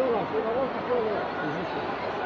今日は、今日は、今日は、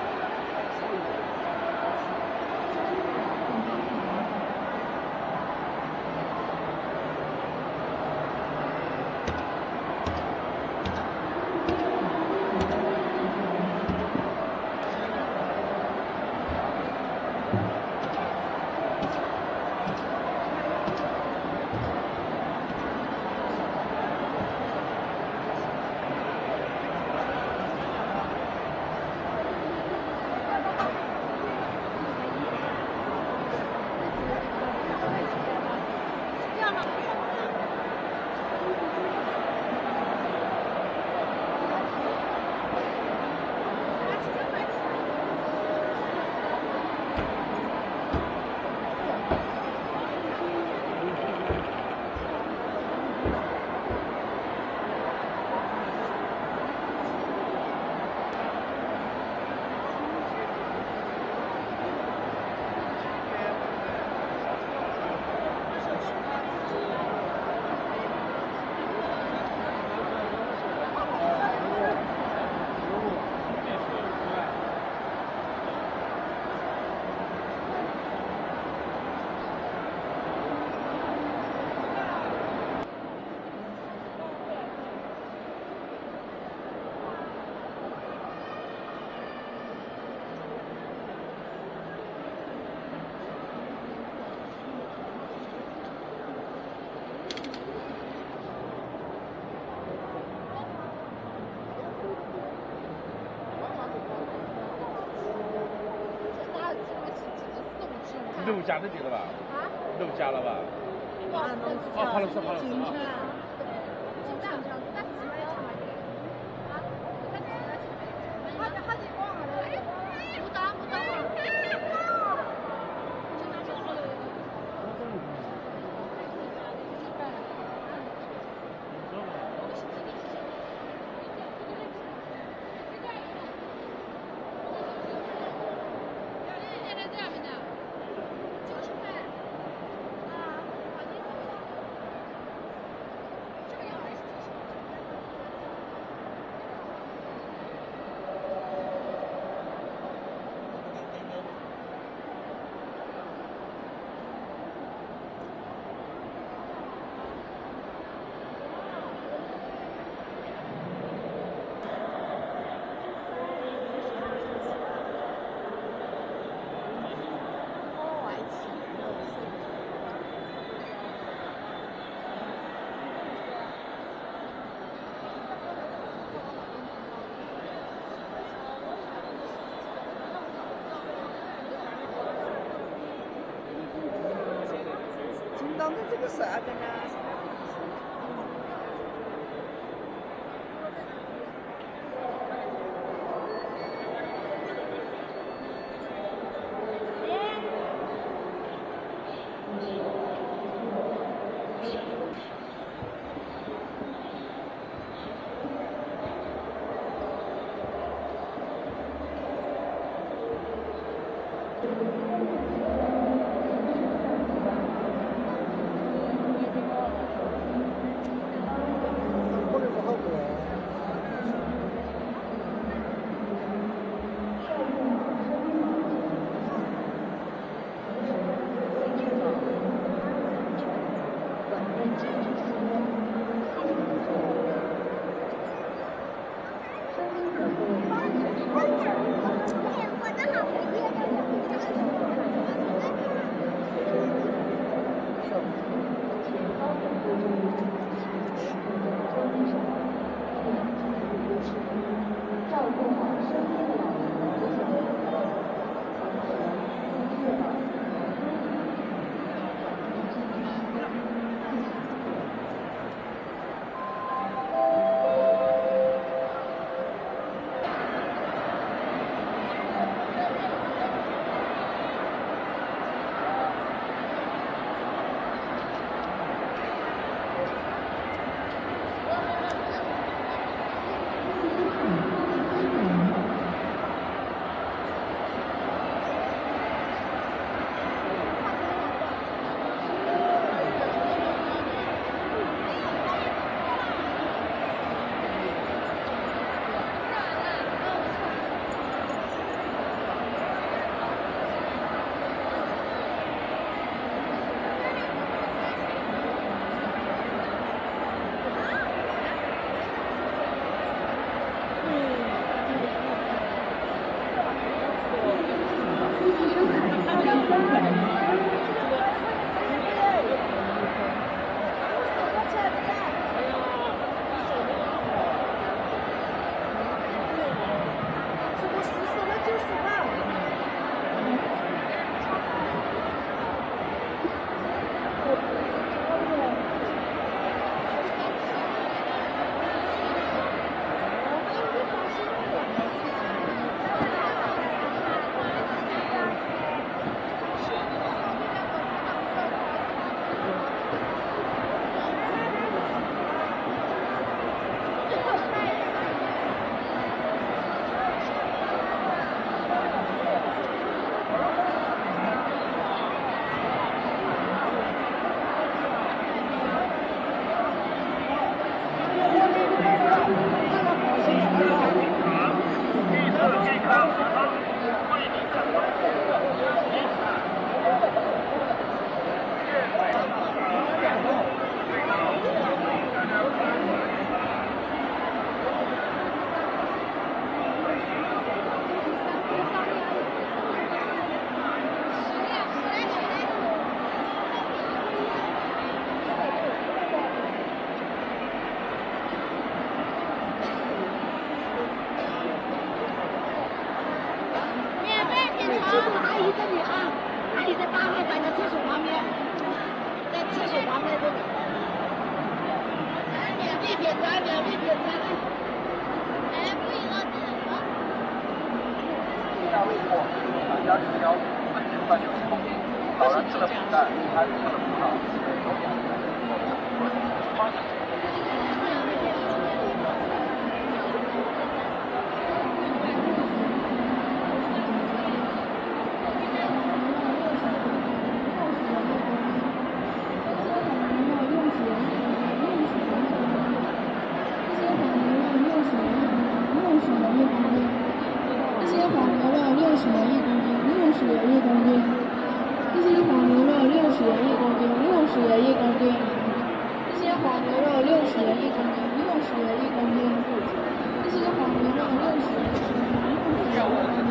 了，已经修。楼加的地了吧？啊？六家了吧？啊，爬楼层，爬楼层 What's? Thank you. 要求标准，根据环境、空间、老人住了年代、孩子住的土壤、思维、优点、能力、或者是工作能力、工作能力。十元一公斤，六十元一公斤。这些黄牛肉六十元一公斤，六十元一公斤。这些黄牛肉六十元一公斤。